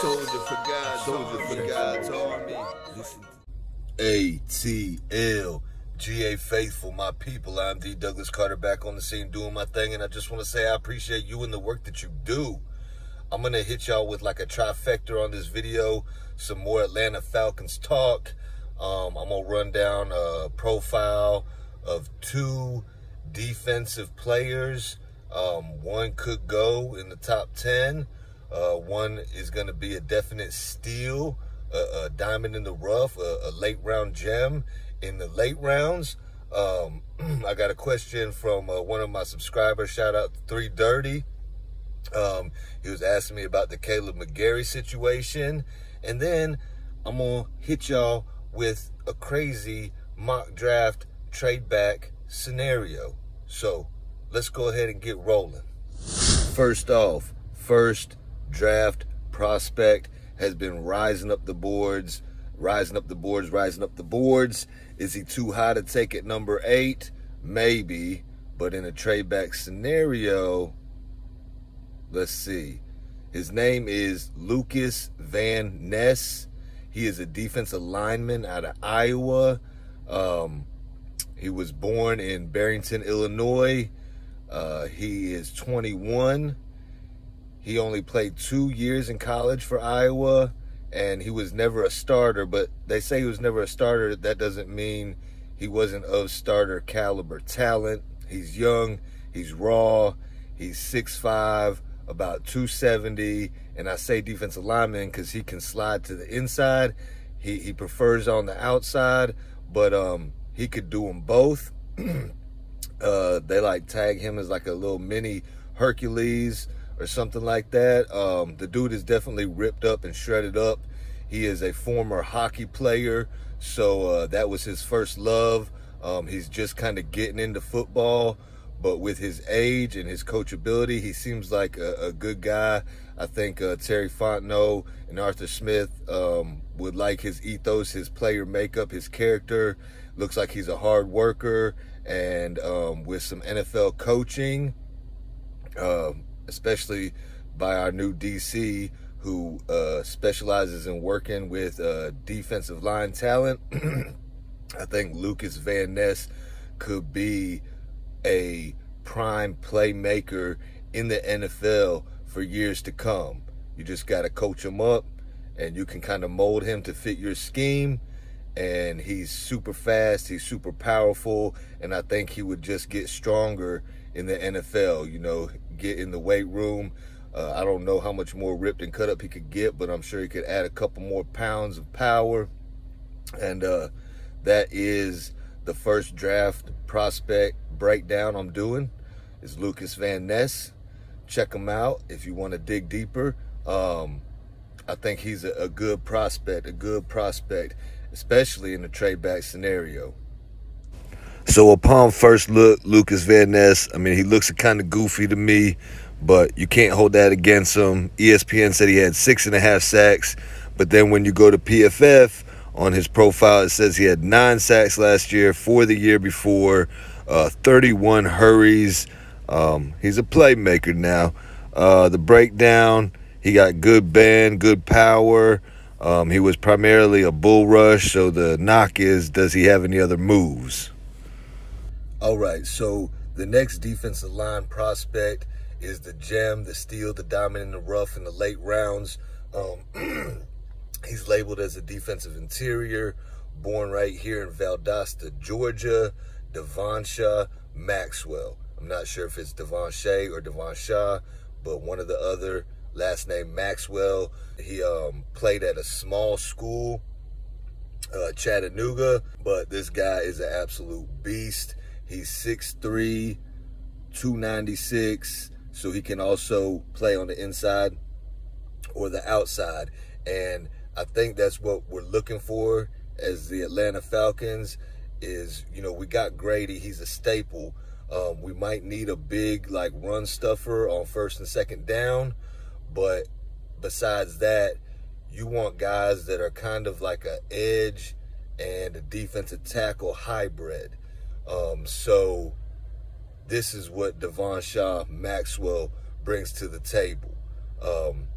Soldier for God, soldier for God's army. ATL. GA Faithful, my people. I'm D. Douglas Carter back on the scene doing my thing, and I just want to say I appreciate you and the work that you do. I'm going to hit y'all with like a trifecta on this video, some more Atlanta Falcons talk. Um, I'm going to run down a profile of two defensive players. Um, one could go in the top 10. Uh, one is going to be a definite steal, a, a diamond in the rough, a, a, late round gem in the late rounds. Um, I got a question from uh, one of my subscribers. Shout out to Three Dirty. Um, he was asking me about the Kaleb McGary situation. And then I'm going to hit y'all with a crazy mock draft trade back scenario. So let's go ahead and get rolling. First off, first draft prospect has been rising up the boards, rising up the boards, rising up the boards. Is he too high to take at number eight? Maybe. But in a trade back scenario, let's see. His name is Lucas Van Ness. He is a defensive lineman out of Iowa. Um, he was born in Barrington, Illinois. Uh, he is 21. He only played two years in college for Iowa, and he was never a starter. But they say he was never a starter. That doesn't mean he wasn't of starter caliber talent. He's young. He's raw. He's 6'5", about 270. And I say defensive lineman because he can slide to the inside. He, he prefers on the outside, but um, he could do them both. uh, they like tag him as like a little mini Hercules or something like that. Um, the dude is definitely ripped up and shredded up. He is a former hockey player, so uh, that was his first love. Um, he's just kind of getting into football, but with his age and his coachability, he seems like a, a good guy. I think uh, Terry Fontenot and Arthur Smith um, would like his ethos, his player makeup, his character. Looks like he's a hard worker, and um, with some NFL coaching, uh, especially by our new DC who uh, specializes in working with uh, defensive line talent. I think Lucas Van Ness could be a prime playmaker in the NFL for years to come. You just got to coach him up and you can kind of mold him to fit your scheme. And he's super fast, he's super powerful, and I think he would just get stronger in the NFL. You know, get in the weight room. Uh, I don't know how much more ripped and cut up he could get, but I'm sure he could add a couple more pounds of power. And uh, that is the first draft prospect breakdown I'm doing. Is Lucas Van Ness. Check him out if you want to dig deeper. Um, I think he's a, a good prospect, a good prospect, especially in the trade back scenario. So upon first look, Lucas Van Ness, I mean, he looks kind of goofy to me, but you can't hold that against him. ESPN said he had six and a half sacks, but then when you go to PFF on his profile, it says he had nine sacks last year, four the year before, uh, 31 hurries. Um, he's a playmaker now. Uh, the breakdown, he got good bend, good power. Um, he was primarily a bull rush, so the knock is, does he have any other moves? All right, so the next defensive line prospect is the gem, the steal, the diamond in the rough in the late rounds. Um, he's labeled as a defensive interior, born right here in Valdosta, Georgia, Devonsha Maxwell. I'm not sure if it's Devonshay or Devonsha, but one of the other last name Maxwell. He um, played at a small school, uh, Chattanooga, but this guy is an absolute beast. He's 6'3", 296, so he can also play on the inside or the outside. And I think that's what we're looking for as the Atlanta Falcons is, you know, we got Grady. He's a staple. Um, we might need a big, like, run stuffer on first and second down. But besides that, you want guys that are kind of like a edge and a defensive tackle hybrid. Um, so this is what Devon Shaw Maxwell brings to the table. Um,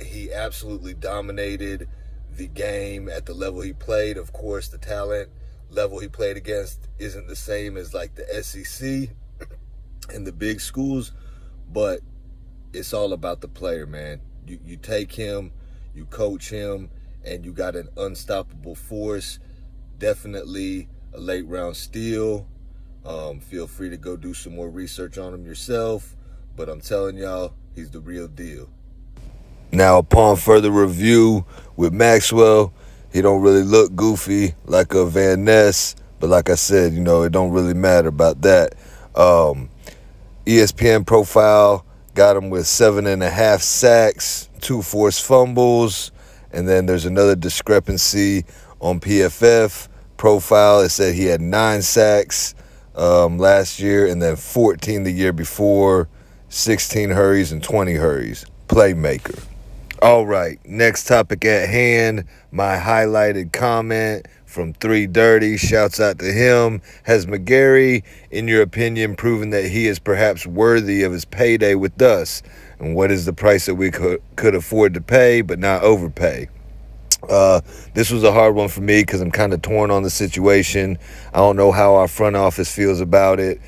he absolutely dominated the game at the level he played. Of course, the talent level he played against isn't the same as like the SEC and the big schools, but it's all about the player, man. You you take him, you coach him, and you got an unstoppable force. Definitely a late round steal. Um, feel free to go do some more research on him yourself. But I'm telling y'all, he's the real deal. Now, upon further review with Maxwell, he don't really look goofy like a Van Ness. But like I said, you know, it don't really matter about that. Um, ESPN profile got him with seven and a half sacks, two forced fumbles, and then there's another discrepancy on PFF profile. It said he had nine sacks um, last year and then 14 the year before, 16 hurries and 20 hurries. Playmaker. All right, next topic at hand. My highlighted comment from Three Dirty. Shouts out to him. Has McGary, in your opinion, proven that he is perhaps worthy of his payday with us? And what is the price that we could, could afford to pay but not overpay? Uh, this was a hard one for me because I'm kind of torn on the situation. I don't know how our front office feels about it.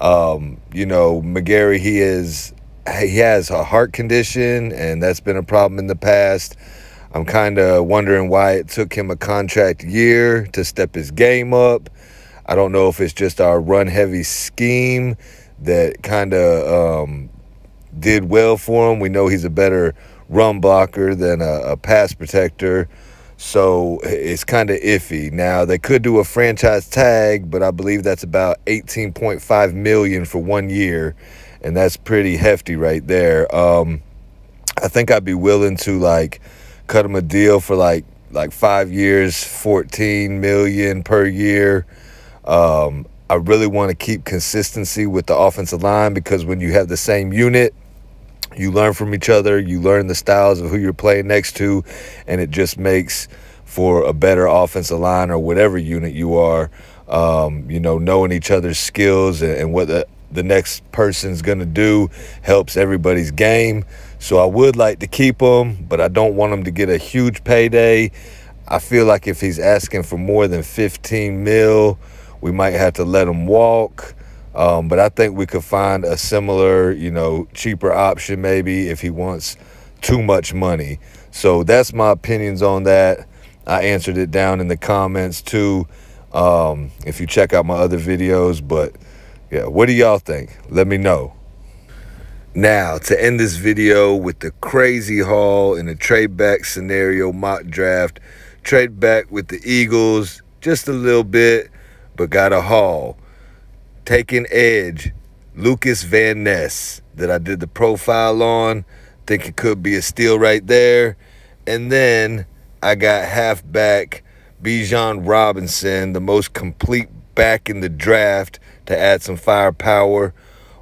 Um, you know, McGary, he is he has a heart condition, and that's been a problem in the past. I'm kind of wondering why it took him a contract year to step his game up. I don't know if it's just our run heavy scheme that kind of um, did well for him. We know he's a better run blocker than a, a pass protector. So it's kind of iffy. Now they could do a franchise tag, but I believe that's about 18.5 million for one year, and that's pretty hefty right there. Um, I think I'd be willing to like cut him a deal for like like five years, 14 million per year. Um, I really want to keep consistency with the offensive line because when you have the same unit you learn from each other, you learn the styles of who you're playing next to, and it just makes for a better offensive line or whatever unit you are. Um, you know, knowing each other's skills and, and what the, the next person's going to do helps everybody's game. So I would like to keep him, but I don't want him to get a huge payday. I feel like if he's asking for more than 15 mil, we might have to let him walk. Um, but I think we could find a similar, you know, cheaper option maybe if he wants too much money. So that's my opinions on that. I answered it down in the comments too. Um, if you check out my other videos, but yeah, what do y'all think? Let me know. Now, to end this video with the crazy haul in a trade back scenario mock draft, trade back with the Eagles just a little bit, but got a haul taking edge, Lucas Van Ness, that I did the profile on. Think it could be a steal right there. And then I got halfback Bijan Robinson, the most complete back in the draft to add some firepower.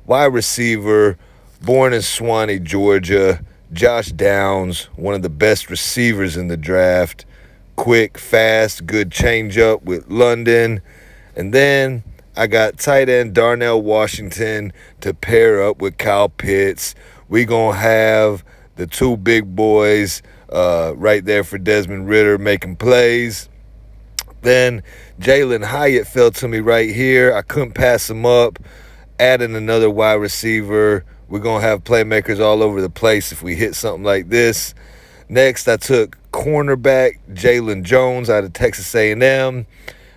Wide receiver, born in Suwanee, Georgia. Josh Downs, one of the best receivers in the draft. Quick, fast, good changeup with London. And then I got tight end Darnell Washington to pair up with Kyle Pitts. We gonna have the two big boys uh, right there for Desmond Ridder making plays. Then Jalin Hyatt fell to me right here. I couldn't pass him up. Adding another wide receiver. We're gonna have playmakers all over the place if we hit something like this. Next, I took cornerback Jaylon Jones out of Texas A&M.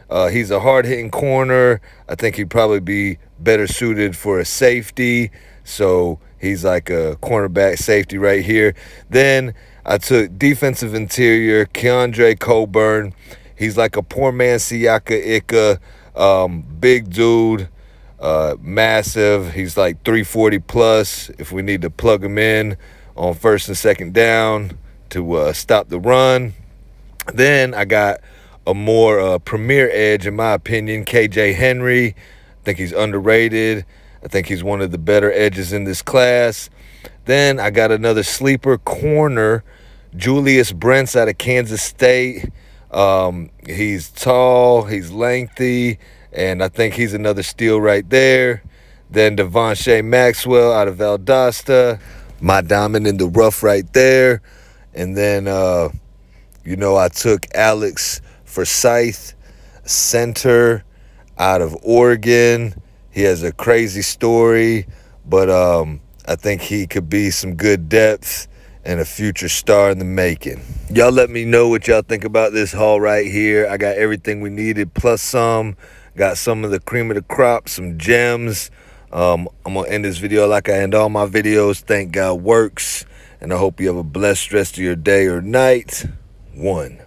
Uh, he's a hard hitting corner. I think he'd probably be better suited for a safety. So he's like a cornerback safety right here. Then I took defensive interior Keondre Coburn. He's like a poor man Siaki Ika, um, big dude, uh, massive. He's like 340 plus. If we need to plug him in on first and second down to uh, stop the run. Then I got a more uh, premier edge, in my opinion. KJ Henry, I think he's underrated. I think he's one of the better edges in this class. Then I got another sleeper corner, Julius Brents out of Kansas State. Um, he's tall, he's lengthy, and I think he's another steal right there. Then Devonshay Maxwell out of Valdosta. My diamond in the rough right there. And then, uh, you know, I took Alex Forsyth, center out of Oregon. He has a crazy story, but um, I think he could be some good depth and a future star in the making. Y'all let me know what y'all think about this haul right here. I got everything we needed plus some. Got some of the cream of the crop, some gems. Um, I'm going to end this video like I end all my videos. Thank God works. And I hope you have a blessed rest of your day or night. One.